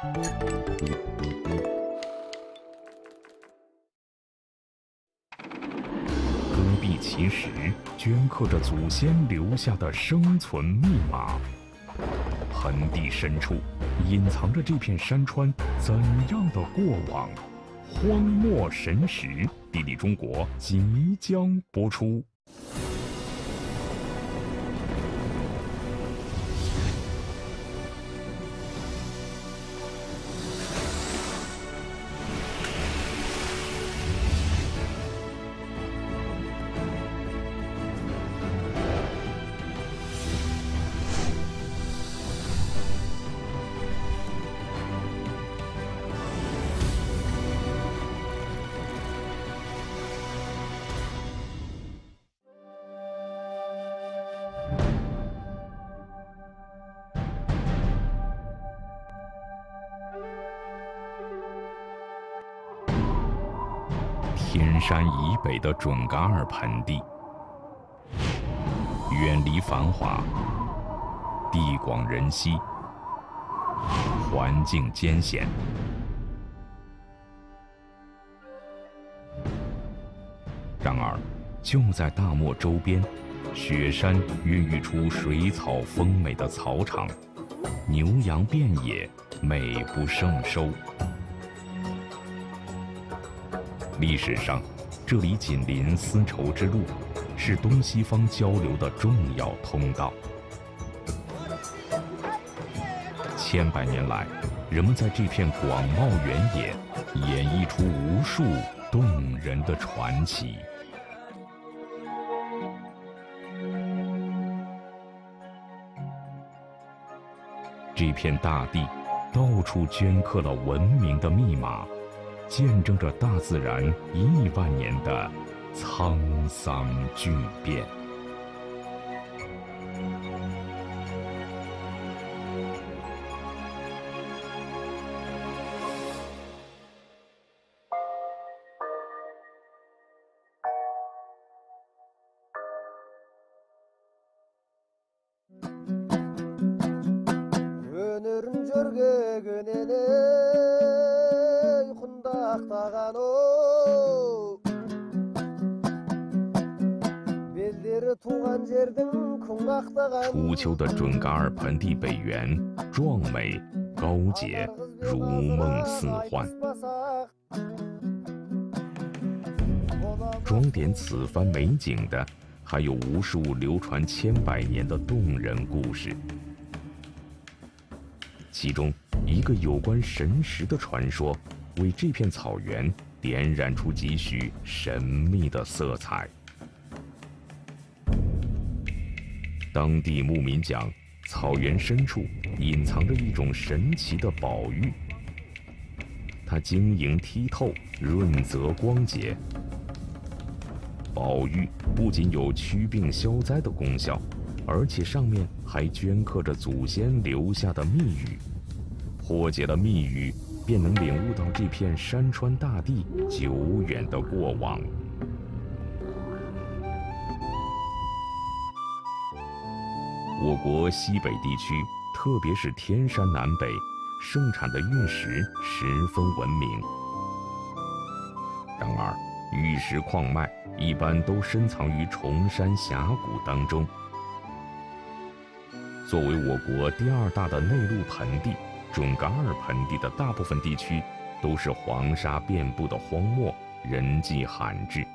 戈壁奇石镌刻着祖先留下的生存密码。盆地深处隐藏着这片山川怎样的过往？荒漠神石，地理中国即将播出。天山以北的准噶尔盆地，远离繁华，地广人稀，环境艰险。然而，就在大漠周边，雪山孕育出水草丰美的草场，牛羊遍野，美不胜收。历史上，这里紧邻丝绸之路，是东西方交流的重要通道。千百年来，人们在这片广袤原野演绎出无数动人的传奇。这片大地，到处镌刻了文明的密码。见证着大自然亿万年的沧桑巨变。初秋的准噶尔盆地北缘，壮美、高洁，如梦似幻。装点此番美景的，还有无数流传千百年的动人故事。其中一个有关神石的传说，为这片草原点染出几许神秘的色彩。当地牧民讲，草原深处隐藏着一种神奇的宝玉，它晶莹剔透、润泽光洁。宝玉不仅有驱病消灾的功效，而且上面还镌刻着祖先留下的密语。破解了密语，便能领悟到这片山川大地久远的过往。我国西北地区，特别是天山南北，盛产的玉石十分闻名。然而，玉石矿脉一般都深藏于崇山峡谷当中。作为我国第二大的内陆盆地，准噶尔盆地的大部分地区都是黄沙遍布的荒漠，人迹罕至。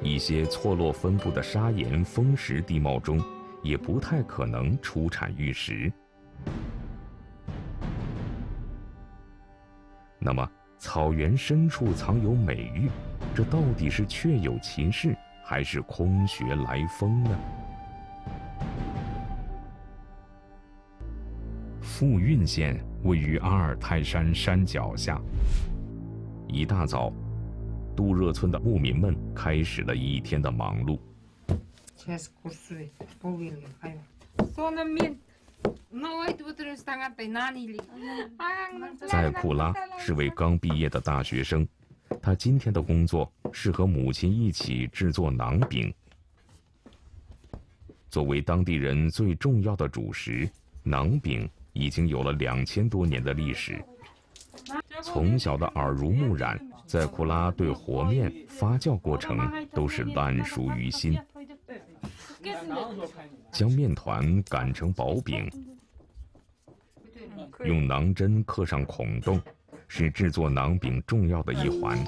一些错落分布的砂岩风蚀地貌中。也不太可能出产玉石。那么，草原深处藏有美玉，这到底是确有其事，还是空穴来风呢？富蕴县位于阿尔泰山山脚下。一大早，杜热村的牧民们开始了一天的忙碌。在库拉是位刚毕业的大学生，他今天的工作是和母亲一起制作馕饼。作为当地人最重要的主食，馕饼已经有了两千多年的历史。从小的耳濡目染，在库拉对和面发酵过程都是烂熟于心。将面团擀成薄饼，用囊针刻上孔洞，是制作囊饼重要的一环。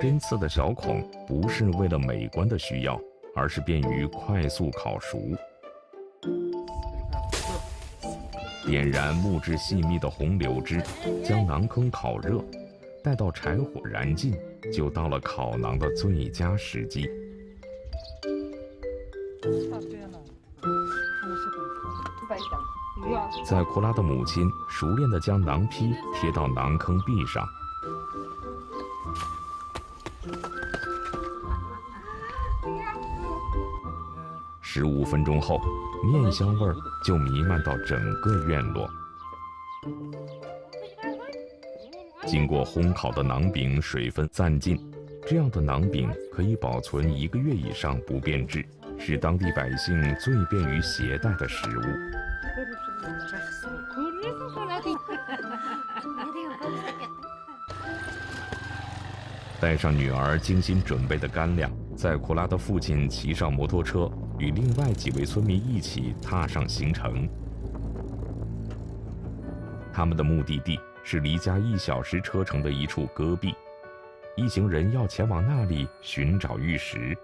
针刺的小孔不是为了美观的需要，而是便于快速烤熟。点燃木质细密的红柳枝，将馕坑烤热，待到柴火燃尽，就到了烤馕的最佳时机。在库拉的母亲熟练地将馕坯贴到馕坑壁上。十五分钟后，面香味就弥漫到整个院落。经过烘烤的馕饼水分散尽，这样的馕饼可以保存一个月以上不变质。是当地百姓最便于携带的食物。带上女儿精心准备的干粮，在库拉的父亲骑上摩托车，与另外几位村民一起踏上行程。他们的目的地是离家一小时车程的一处戈壁，一行人要前往那里寻找玉石。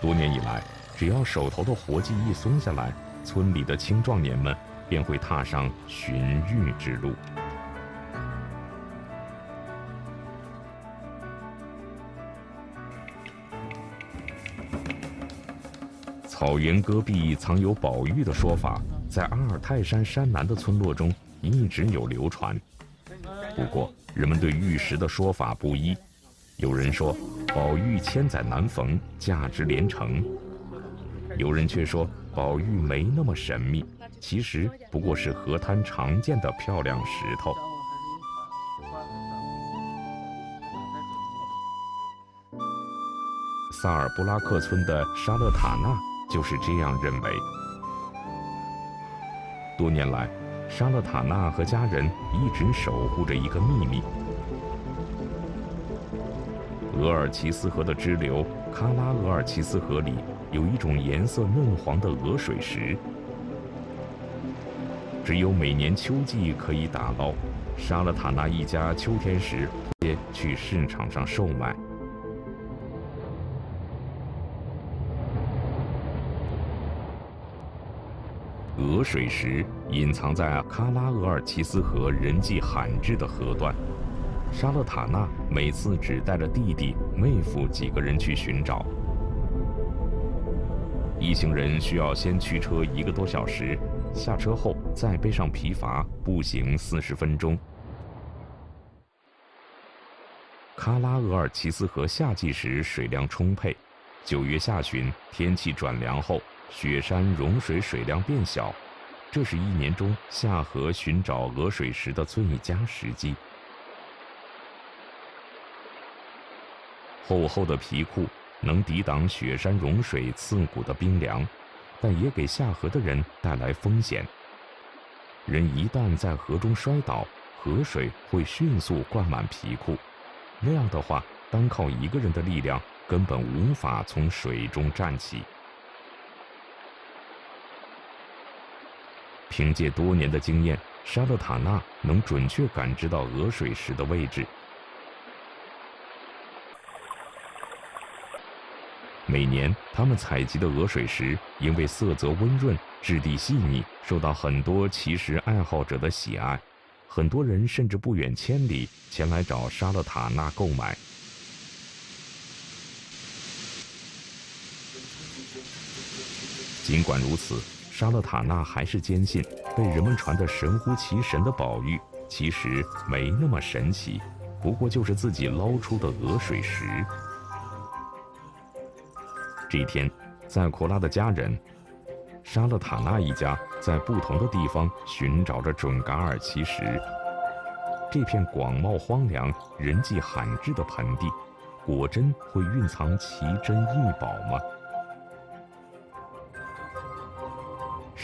多年以来，只要手头的活计一松下来，村里的青壮年们便会踏上寻玉之路。草原戈壁藏有宝玉的说法，在阿尔泰山山南的村落中一直有流传。不过，人们对玉石的说法不一，有人说。宝玉千载难逢，价值连城。有人却说宝玉没那么神秘，其实不过是河滩常见的漂亮石头。萨尔布拉克村的沙勒塔纳就是这样认为。多年来，沙勒塔纳和家人一直守护着一个秘密。额尔齐斯河的支流喀拉额尔齐斯河里有一种颜色嫩黄的鹅水石，只有每年秋季可以打捞。沙勒塔纳一家秋天时接去市场上售卖。水石隐藏在喀拉额尔齐斯河人迹罕至的河段。沙勒塔纳每次只带着弟弟、妹夫几个人去寻找。一行人需要先驱车一个多小时，下车后再背上皮筏步行四十分钟。喀拉额尔齐斯河夏季时水量充沛，九月下旬天气转凉后，雪山融水水量变小，这是一年中下河寻找鹅水石的最佳时机。厚厚的皮裤能抵挡雪山融水刺骨的冰凉，但也给下河的人带来风险。人一旦在河中摔倒，河水会迅速灌满皮裤，那样的话，单靠一个人的力量根本无法从水中站起。凭借多年的经验，沙勒塔纳能准确感知到鹅水石的位置。每年，他们采集的鹅水石因为色泽温润、质地细腻，受到很多奇石爱好者的喜爱。很多人甚至不远千里前来找沙勒塔纳购买。尽管如此，沙勒塔纳还是坚信，被人们传得神乎其神的宝玉，其实没那么神奇，不过就是自己捞出的鹅水石。这一天，在库拉的家人沙勒塔纳一家在不同的地方寻找着准噶尔奇石。这片广袤荒凉、人迹罕至的盆地，果真会蕴藏奇珍异宝吗？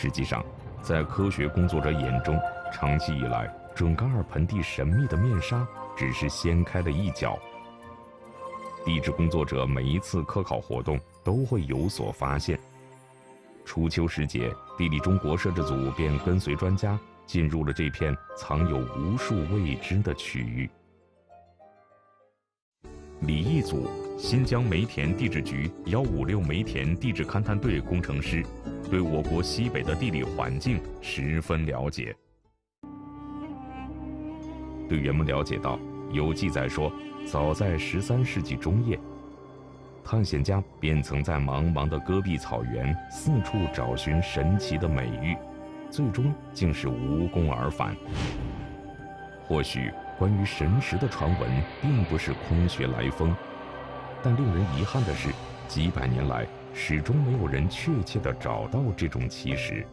实际上，在科学工作者眼中，长期以来，准噶尔盆地神秘的面纱只是掀开了一角。地质工作者每一次科考活动都会有所发现。初秋时节，地理中国摄制组便跟随专家进入了这片藏有无数未知的区域。李毅组，新疆煤田地质局幺五六煤田地质勘探队工程师，对我国西北的地理环境十分了解。队员们了解到，有记载说，早在十三世纪中叶，探险家便曾在茫茫的戈壁草原四处找寻神奇的美玉，最终竟是无功而返。或许。关于神石的传闻并不是空穴来风，但令人遗憾的是，几百年来始终没有人确切的找到这种奇石。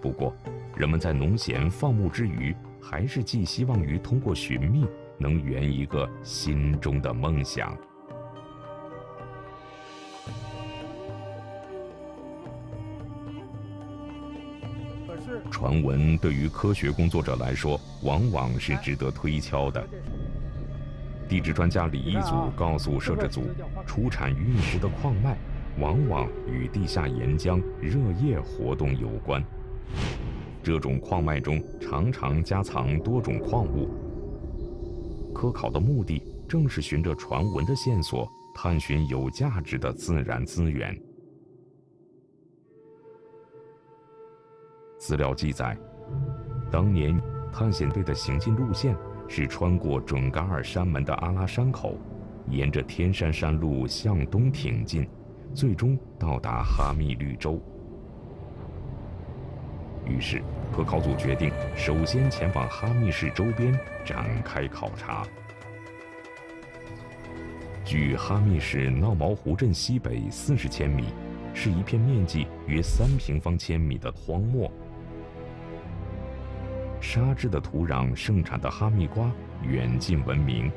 不过，人们在农闲放牧之余，还是寄希望于通过寻觅能圆一个心中的梦想。传闻对于科学工作者来说，往往是值得推敲的。地质专家李一祖告诉摄制组，出产玉石的矿脉，往往与地下岩浆热液活动有关。这种矿脉中常常夹藏多种矿物。科考的目的正是循着传闻的线索，探寻有价值的自然资源。资料记载，当年探险队的行进路线是穿过准噶尔山门的阿拉山口，沿着天山山路向东挺进，最终到达哈密绿洲。于是，科考组决定首先前往哈密市周边展开考察。距哈密市闹毛湖镇西北四十千米，是一片面积约三平方千米的荒漠。沙质的土壤盛产的哈密瓜远近闻名，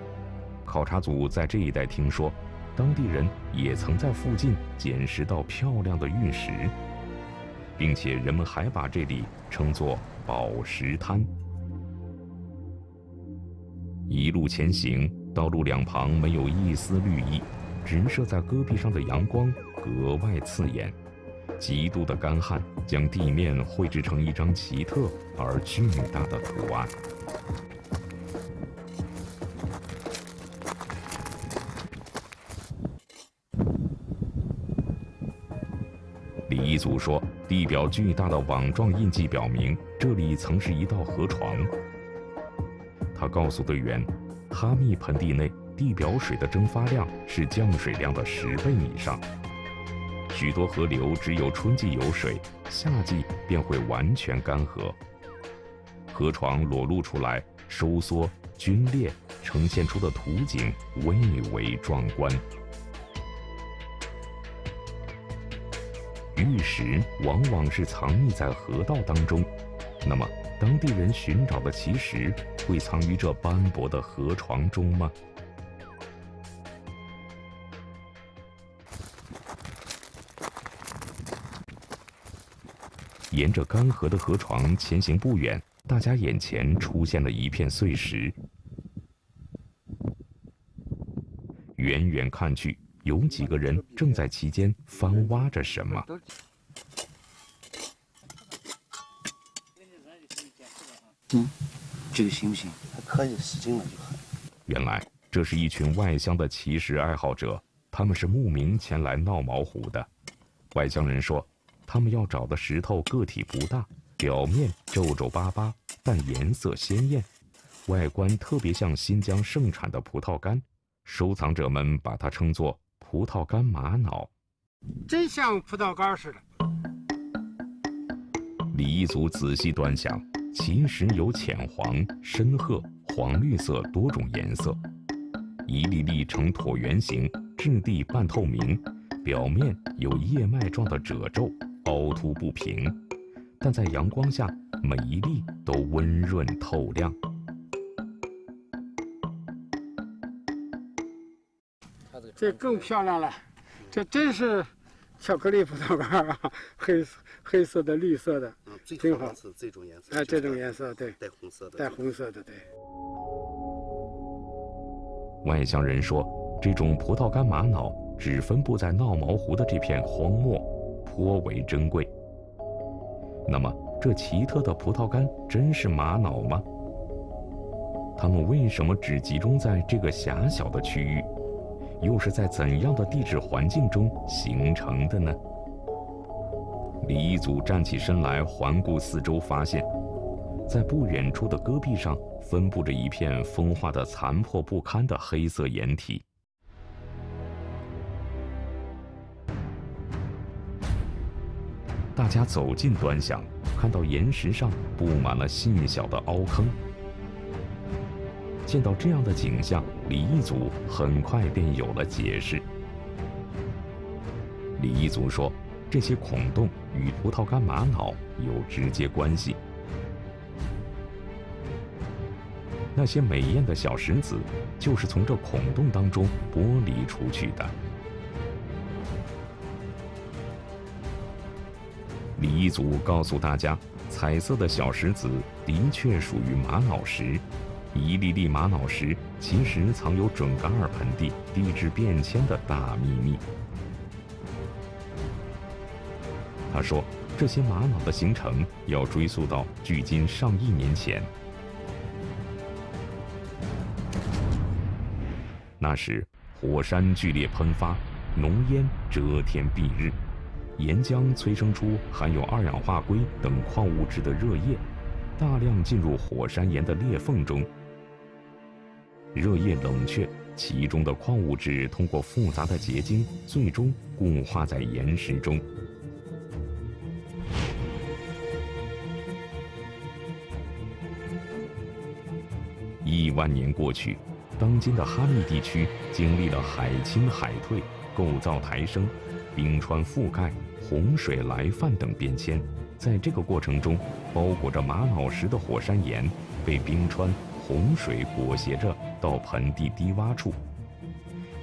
考察组在这一带听说，当地人也曾在附近捡拾到漂亮的玉石，并且人们还把这里称作“宝石滩”。一路前行，道路两旁没有一丝绿意，直射在戈壁上的阳光格外刺眼。极度的干旱将地面绘制成一张奇特而巨大的图案。李一祖说：“地表巨大的网状印记表明，这里曾是一道河床。”他告诉队员：“哈密盆地内地表水的蒸发量是降水量的十倍以上。”许多河流只有春季有水，夏季便会完全干涸。河床裸露出来，收缩、龟裂，呈现出的图景蔚为壮观。玉石往往是藏匿在河道当中，那么当地人寻找的奇石会藏于这斑驳的河床中吗？沿着干涸的河床前行不远，大家眼前出现了一片碎石。远远看去，有几个人正在其间翻挖着什么。嗯，这个行不行？还可以，使劲了就。原来这是一群外乡的奇石爱好者，他们是慕名前来闹毛湖的。外乡人说。他们要找的石头个体不大，表面皱皱巴巴，但颜色鲜艳，外观特别像新疆盛产的葡萄干。收藏者们把它称作“葡萄干玛瑙”，真像葡萄干似的。李一族仔细端详，其实有浅黄、深褐、黄绿色多种颜色，一粒粒呈椭圆形，质地半透明，表面有叶脉状的褶皱。凹凸不平，但在阳光下，每一粒都温润透亮。这更漂亮了，这真是巧克力葡萄干啊，黑黑色的、绿色的，嗯，最好是这种颜色。哎，这种颜色对，带红色的，带红色的对。外乡人说，这种葡萄干玛瑙只分布在闹毛湖的这片荒漠，颇为珍贵。那么，这奇特的葡萄干真是玛瑙吗？它们为什么只集中在这个狭小的区域？又是在怎样的地质环境中形成的呢？李一祖站起身来，环顾四周，发现，在不远处的戈壁上分布着一片风化的残破不堪的黑色岩体。大家走近端详，看到岩石上布满了细小的凹坑。见到这样的景象，李一祖很快便有了解释。李一祖说：“这些孔洞与葡萄干玛瑙有直接关系。那些美艳的小石子，就是从这孔洞当中剥离出去的。”李一祖告诉大家，彩色的小石子的确属于玛瑙石。一粒粒玛瑙石其实藏有准噶尔盆地地质变迁的大秘密。他说，这些玛瑙的形成要追溯到距今上亿年前。那时，火山剧烈喷发，浓烟遮天蔽日，岩浆催生出含有二氧化硅等矿物质的热液，大量进入火山岩的裂缝中。热液冷却，其中的矿物质通过复杂的结晶，最终固化在岩石中。亿万年过去，当今的哈密地区经历了海侵、海退、构造抬升、冰川覆盖、洪水来犯等变迁。在这个过程中，包裹着玛瑙石的火山岩被冰川。洪水裹挟着到盆地低洼处，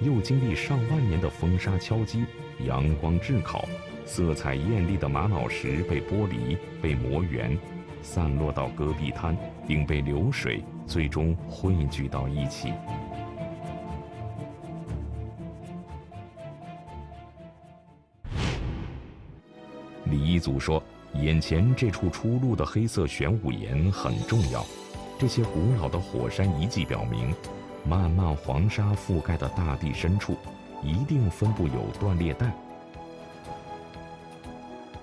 又经历上万年的风沙敲击、阳光炙烤，色彩艳丽的玛瑙石被剥离、被磨圆，散落到戈壁滩，并被流水最终汇聚到一起。一组说：“眼前这处出露的黑色玄武岩很重要。”这些古老的火山遗迹表明，漫漫黄沙覆盖的大地深处，一定分布有断裂带。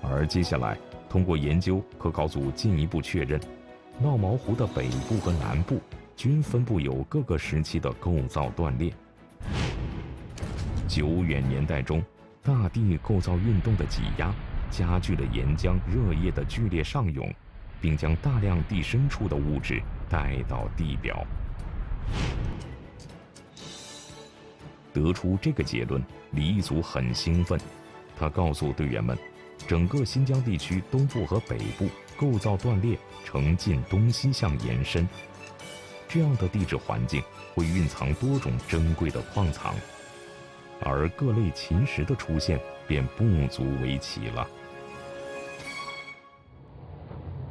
而接下来，通过研究，科考组进一步确认，闹毛湖的北部和南部均分布有各个时期的构造断裂。久远年代中，大地构造运动的挤压，加剧了岩浆热液的剧烈上涌，并将大量地深处的物质。带到地表，得出这个结论，李一祖很兴奋。他告诉队员们，整个新疆地区东部和北部构造断裂，呈近东西向延伸。这样的地质环境会蕴藏多种珍贵的矿藏，而各类奇石的出现便不足为奇了。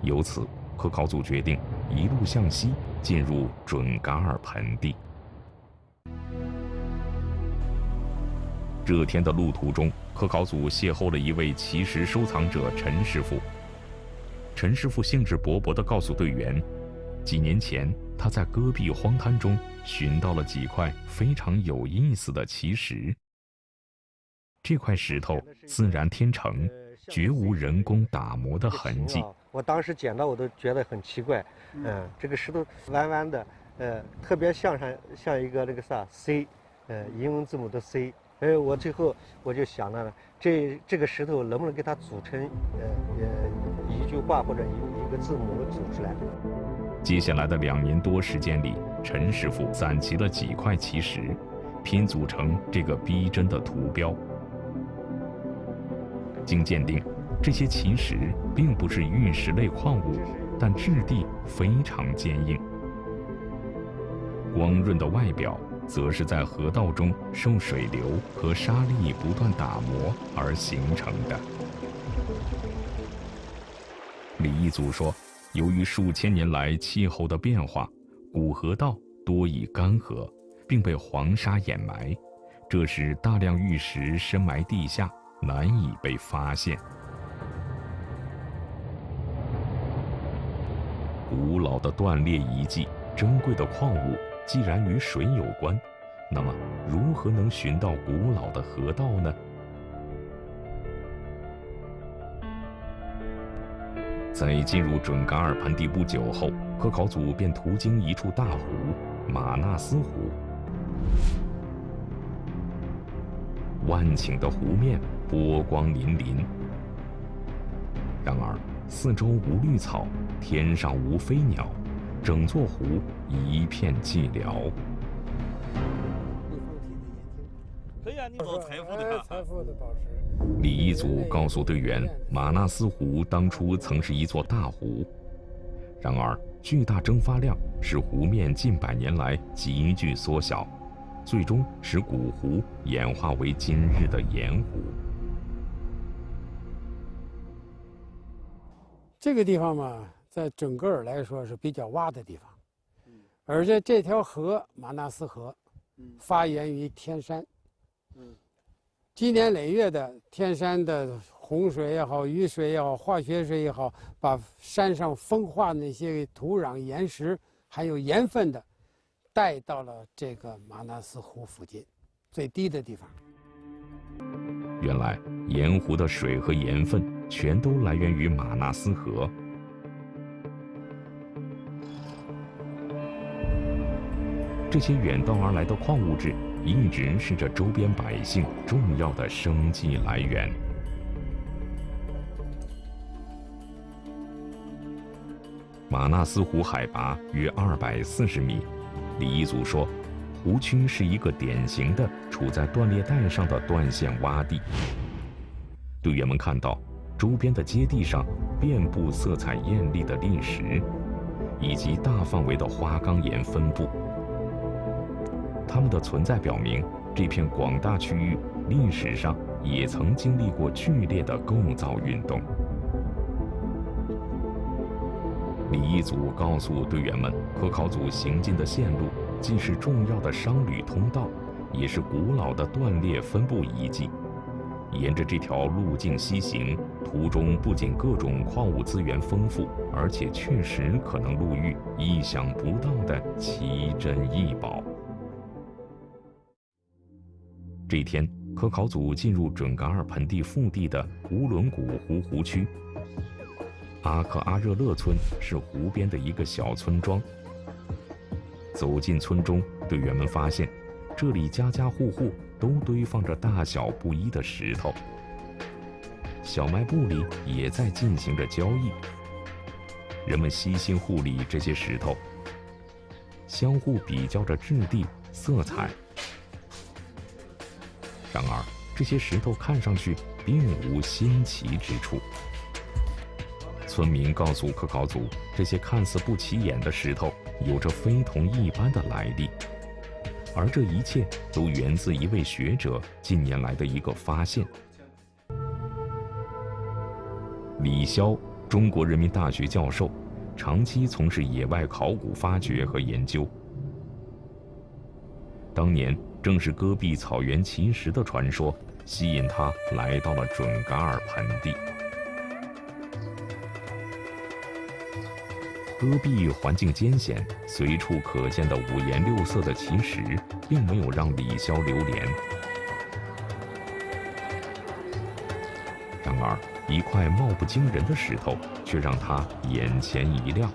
由此。科考组决定一路向西进入准噶尔盆地。这天的路途中，科考组邂逅了一位奇石收藏者陈师傅。陈师傅兴致勃勃地告诉队员，几年前他在戈壁荒滩中寻到了几块非常有意思的奇石。这块石头自然天成，绝无人工打磨的痕迹。我当时捡到，我都觉得很奇怪，嗯，这个石头弯弯的，呃，特别像上像一个那个啥 C，呃，英文字母的 C，哎，我最后我就想到了，这这个石头能不能给它组成，呃呃，一句话或者一一个字母组出来？接下来的两年多时间里，陈师傅攒齐了几块奇石，拼组成这个逼真的图标。经鉴定。这些奇石并不是玉石类矿物，但质地非常坚硬。光润的外表，则是在河道中受水流和沙粒不断打磨而形成的。李一祖说，由于数千年来气候的变化，古河道多已干涸，并被黄沙掩埋，这使大量玉石深埋地下，难以被发现。古老的断裂遗迹，珍贵的矿物，既然与水有关，那么如何能寻到古老的河道呢？在进入准噶尔盆地不久后，科考组便途经一处大湖——马纳斯湖。万顷的湖面波光粼粼，然而四周无绿草，天上无飞鸟，整座湖一片寂寥。可以啊，你找财富的，财富的宝石。李一祖告诉队员，马纳斯湖当初曾是一座大湖，然而巨大蒸发量使湖面近百年来急剧缩小，最终使古湖演化为今日的盐湖。这个地方嘛，在整个来说是比较洼的地方，而且这条河马纳斯河，发源于天山。积年累月的天山的洪水也好，雨水也好，化学水也好，把山上风化那些土壤、岩石还有盐分的，带到了这个马纳斯湖附近最低的地方。原来盐湖的水和盐分全都来源于马纳斯河。这些远道而来的矿物质。一直是这周边百姓重要的生计来源。马纳斯湖海拔约二百四十米，李一祖说，湖区是一个典型的处在断裂带上的断线洼地。队员们看到，周边的阶地上遍布色彩艳丽的砾石，以及大范围的花岗岩分布。它们的存在表明，这片广大区域历史上也曾经历过剧烈的构造运动。李一祖告诉队员们，科考组行进的线路既是重要的商旅通道，也是古老的断裂分布遗迹。沿着这条路径西行，途中不仅各种矿物资源丰富，而且确实可能路遇意想不到的奇珍异宝。这一天，科考组进入准噶尔盆地腹地的乌伦古湖湖区。阿克阿热勒村是湖边的一个小村庄。走进村中，队员们发现，这里家家户户都堆放着大小不一的石头。小卖部里也在进行着交易。人们悉心护理这些石头，相互比较着质地、色彩。然而，这些石头看上去并无新奇之处。村民告诉科考组，这些看似不起眼的石头有着非同一般的来历，而这一切都源自一位学者近年来的一个发现。李霄，中国人民大学教授，长期从事野外考古发掘和研究。当年。正是戈壁草原奇石的传说吸引他来到了准噶尔盆地。戈壁环境艰险，随处可见的五颜六色的奇石，并没有让李霄流连。然而，一块貌不惊人的石头却让他眼前一亮。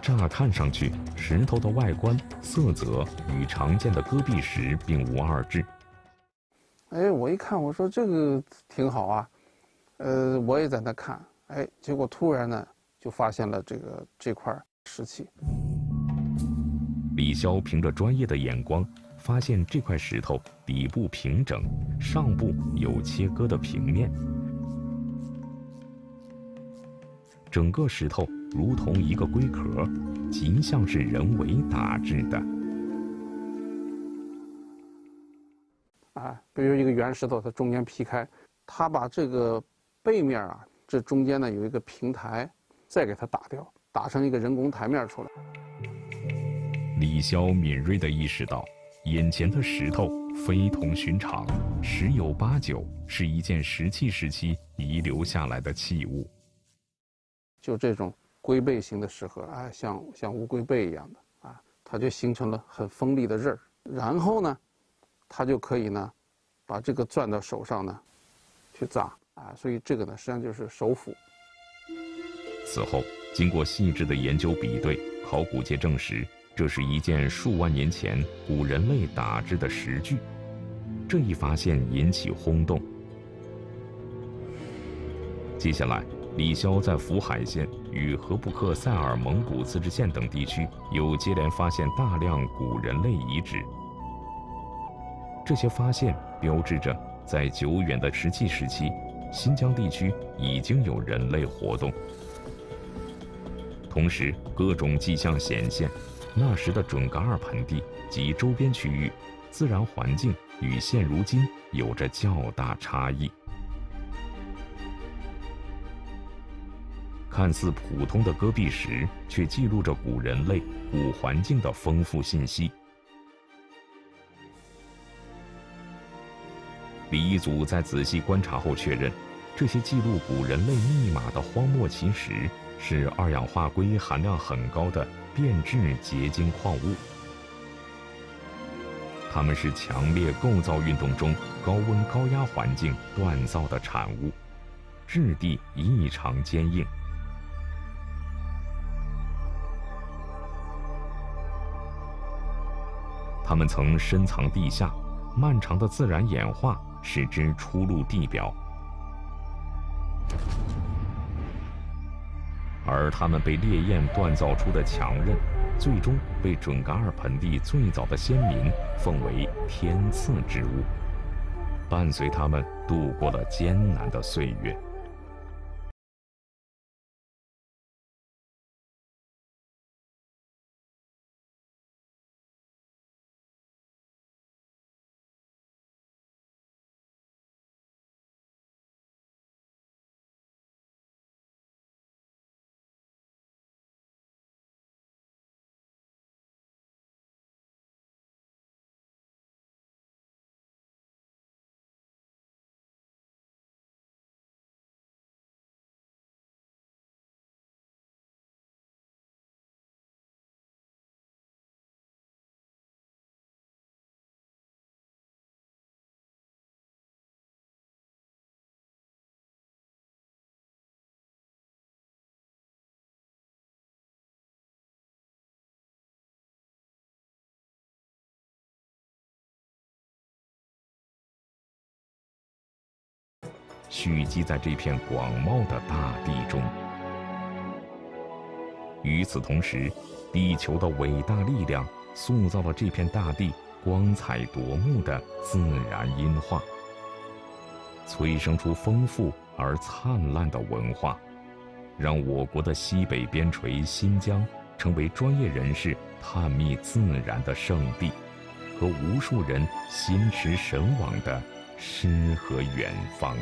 乍看上去，石头的外观、色泽与常见的戈壁石并无二致。哎，我一看，我说这个挺好啊，呃，我也在那看，哎，结果突然呢，就发现了这个这块石器。李潇凭着专业的眼光，发现这块石头底部平整，上部有切割的平面，整个石头如同一个龟壳，极像是人为打制的。啊，比如一个圆石头，它中间劈开，它把这个背面啊，这中间呢有一个平台，再给它打掉，打成一个人工台面出来。李潇敏锐地意识到，眼前的石头非同寻常，十有八九是一件石器时期遗留下来的器物。就这种龟背形的石盒，啊，像像乌龟背一样的啊。它就形成了很锋利的刃儿，然后呢，它就可以呢，把这个攥到手上呢，去砸啊，所以这个呢实际上就是手斧。此后，经过细致的研究比对，考古界证实，这是一件数万年前古人类打制的石具。这一发现引起轰动。接下来。李潇在福海县与河布克塞尔蒙古自治县等地区又接连发现大量古人类遗址。这些发现标志着，在久远的石器时期，新疆地区已经有人类活动。同时，各种迹象显现，那时的准噶尔盆地及周边区域，自然环境与现如今有着较大差异。看似普通的戈壁石，却记录着古人类、古环境的丰富信息。李一祖在仔细观察后确认，这些记录古人类密码的荒漠奇石是二氧化硅含量很高的变质结晶矿物，它们是强烈构造运动中高温高压环境锻造的产物，质地异常坚硬。它们曾深藏地下，漫长的自然演化使之初露地表，而他们被烈焰锻造出的强韧，最终被准噶尔盆地最早的先民奉为天赐之物，伴随他们度过了艰难的岁月。蓄积在这片广袤的大地中。与此同时，地球的伟大力量塑造了这片大地光彩夺目的自然音画，催生出丰富而灿烂的文化，让我国的西北边陲新疆成为专业人士探秘自然的圣地，和无数人心驰神往的诗和远方。